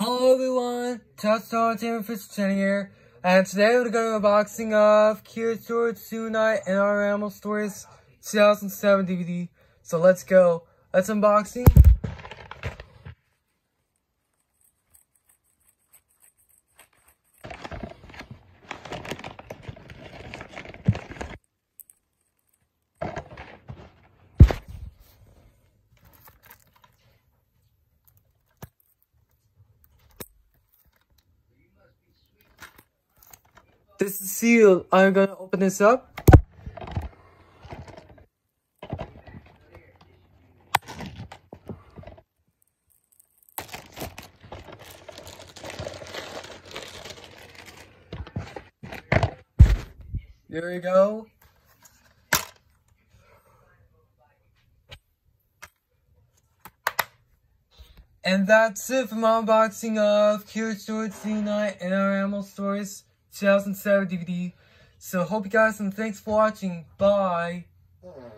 Hello everyone, Touchstone Entertainment Fish here, and today we're going to a unboxing of Curious George Zoo Night and Our Animal Stories 2007 DVD. So let's go. Let's unboxing. This is sealed. I'm gonna open this up. There we go. And that's it for my unboxing of Curious George Zoo Night and our animal stories. 2007 DVD. So hope you guys and thanks for watching. Bye. Mm.